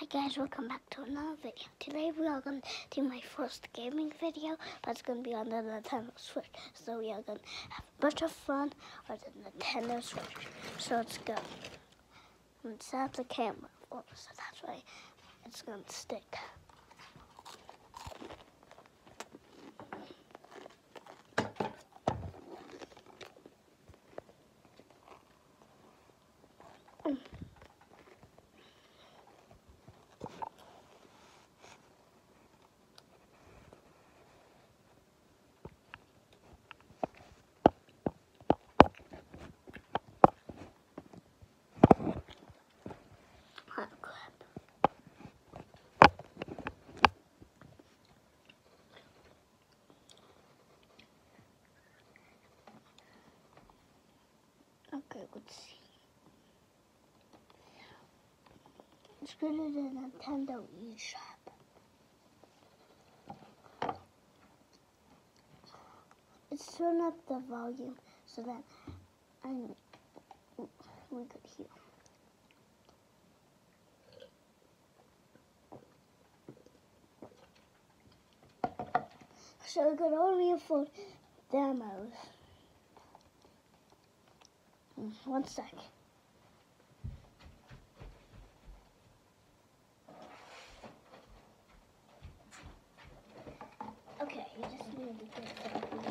Hi guys, welcome back to another video. Today we are going to do my first gaming video, but it's going to be on the Nintendo Switch. So we are going to have a bunch of fun on the Nintendo Switch. So let's go. And set the camera for so that's why it's going to stick. Hot crap. Okay, let's see. Let's go to the Nintendo eShop. Let's turn up the volume so that I we could hear. So we could only afford demos. Hmm, One sec. Okay, you just need to get something.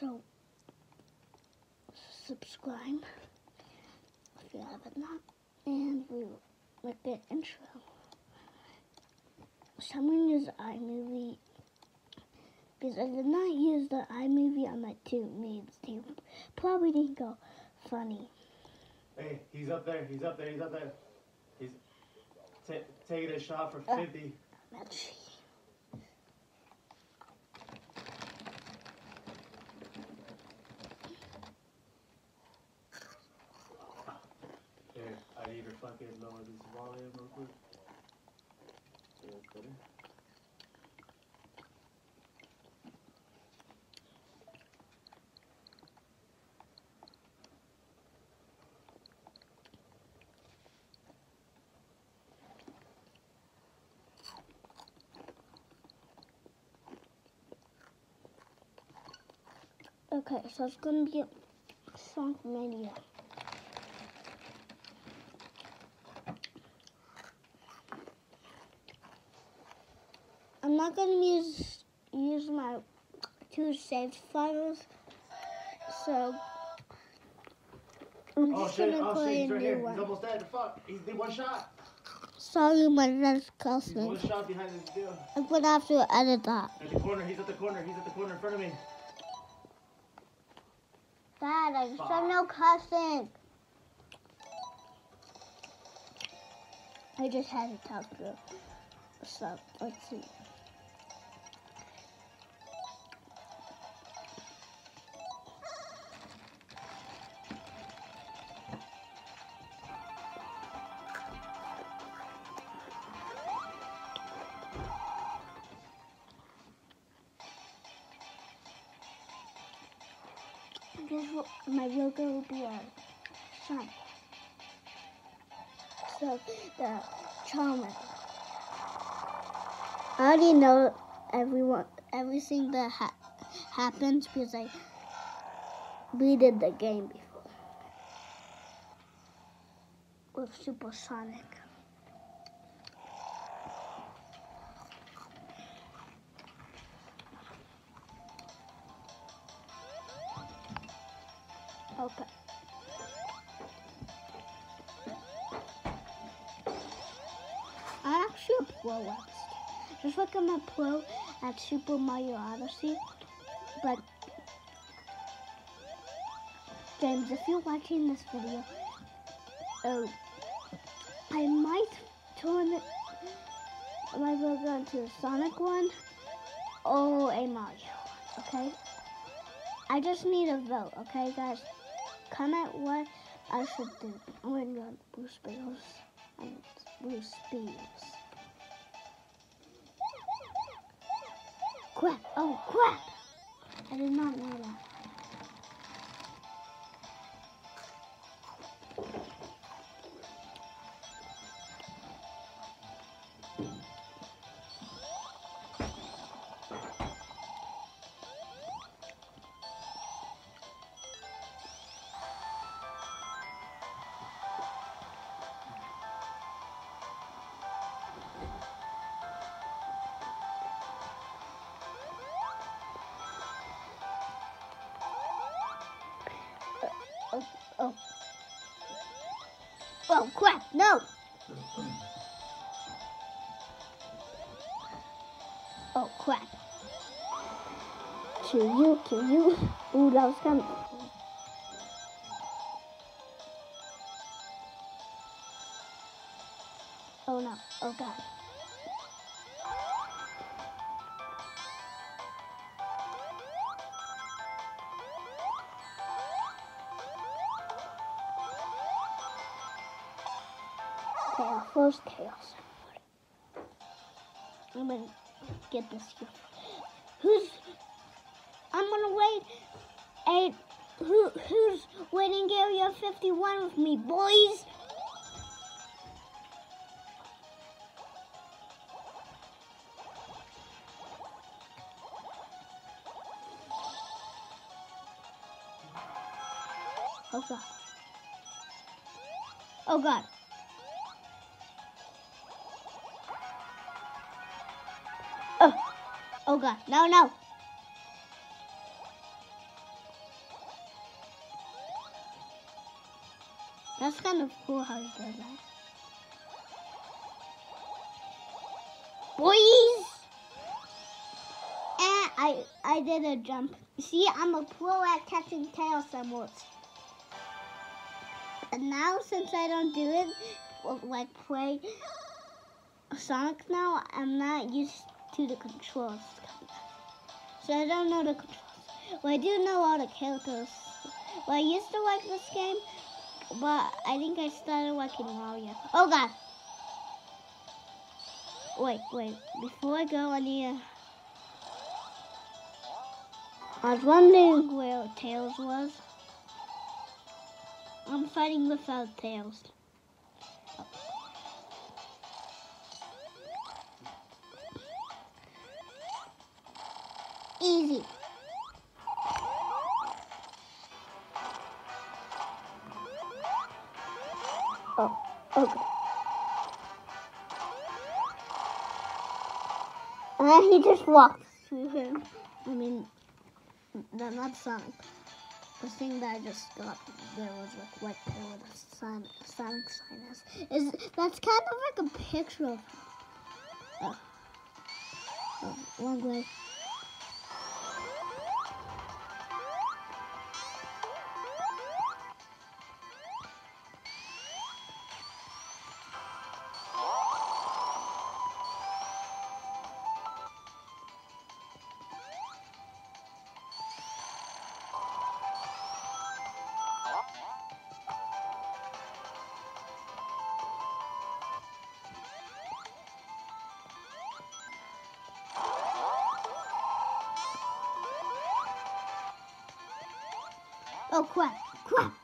So, subscribe if you haven't not, and we will make an intro. Someone use iMovie because I did not use the iMovie on my two memes. They probably didn't go funny. Hey, he's up there. He's up there. He's up there. He's ta taking a shot for Uh. 50. Let's see. Here, Fucking lower this volume real quick. Yeah, better. Okay, so it's gonna be Sonic Mania. I'm not gonna use use my two saved files, so I'm Oh just shit, gonna oh shit, play a he's right new here. He's one. almost dead. Fuck. He's the one shot. Sorry, my dad's He's cussing. one shot behind this deal. I'm gonna have to edit that. At the corner, he's at the corner. He's at the corner in front of me. Dad, I Fuck. have no cussing. I just had to talk to So, let's see. So the charmer. I already know everyone everything that ha- happens because I beated the game before with Supersonic. Okay. I'm actually a pro at this. Just like I'm a pro at Super Mario Odyssey, but James, if you're watching this video, oh, I might turn it, I might go on to a Sonic one or a Mario okay? I just need a vote, okay, guys? Comment what I should do. I'm to go on Bruce Bills Bruce Bills. Crap! Oh, crap! I did not know that. Oh, crap, no! Oh, crap. Kill you, kill you. Ooh, that was cool. Oh, no. Oh, God. Chaos. I'm gonna get this here. Who's? I'm gonna wait. Eight. Who? Who's waiting area 51 with me, boys? Oh god. Oh god. God, no, no. That's kind of cool how you did that. Boys! And I, I did a jump. See, I'm a pro at catching tail symbols. And now, since I don't do it, like play Sonic now, I'm not used to the controls. So I don't know the controls. Well, I do know all the characters. Well, I used to like this game, but I think I started liking Mario. Oh god! Wait, wait. Before I go, I need to... I was wondering where Tails was. I'm fighting without Tails. Easy. Oh, okay. And then he just walked through him. I mean, no, not Sonic. The thing that I just got there was like right there with a sign, Sonic sign is. Is that's kind of like a picture of. Oh, oh way. Oh crap! Crap!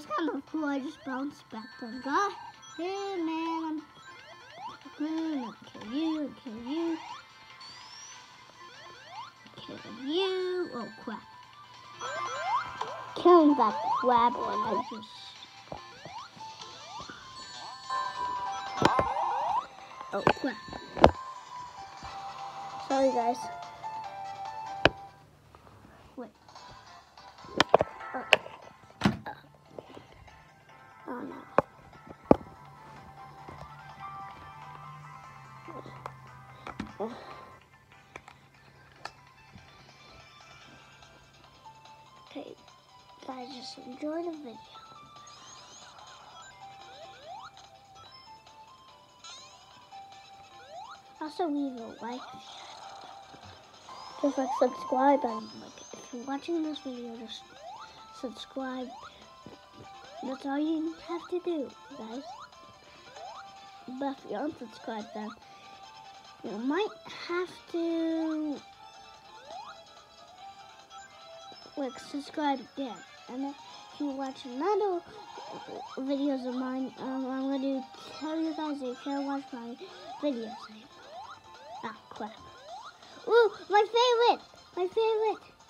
Was kind of cool. I just bounced back then. God, hey man, I'm gonna kill you, kill you, kill you. Oh crap! Killing that crab when I just. Oh crap! Sorry guys. Okay, guys, just enjoy the video. Also, leave a like. Just like subscribe and like if you're watching this video, just subscribe. That's all you have to do, guys. But if you unsubscribe, then you might have to like subscribe again. And if you watch another videos of mine, um, I'm going to tell you guys if you watch my videos. Ah, crap. Ooh, my favorite! My favorite!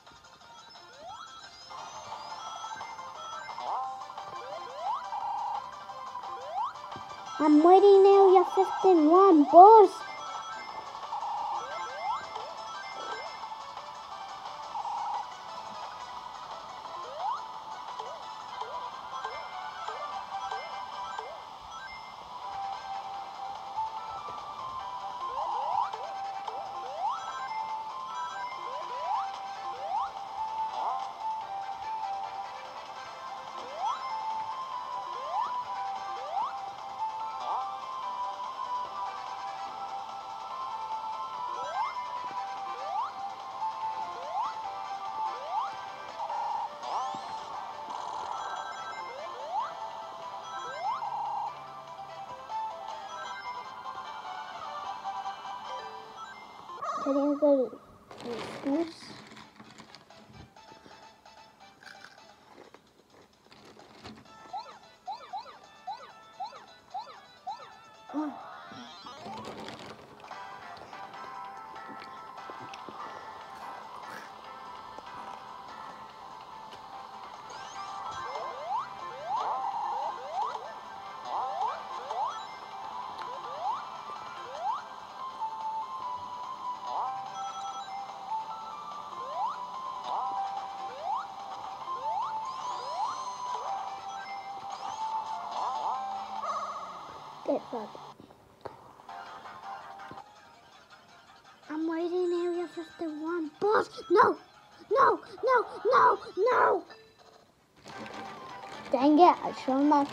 I'm waiting area 51, boss. Can I go to schools? Oh. I'm waiting in area 51. Boss, no! No, no, no, no! Dang it, I showed my...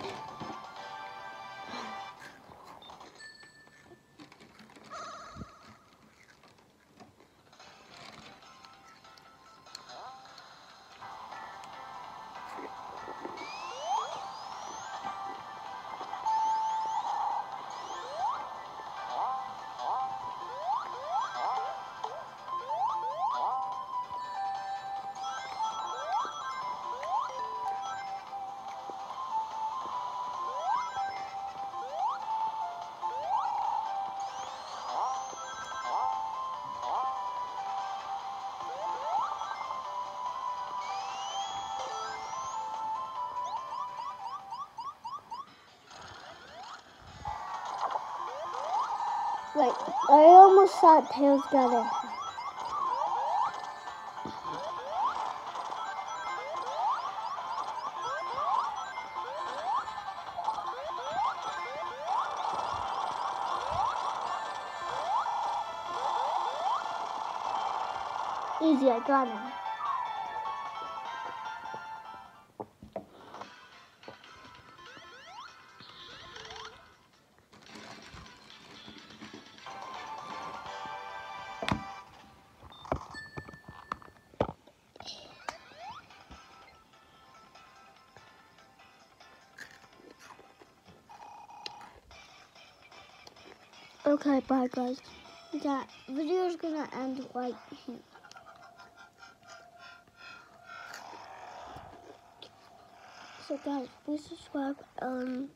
I almost thought Tails got it. Easy, I got him. Okay, bye guys. That video is gonna end right here. So guys, please subscribe. Um,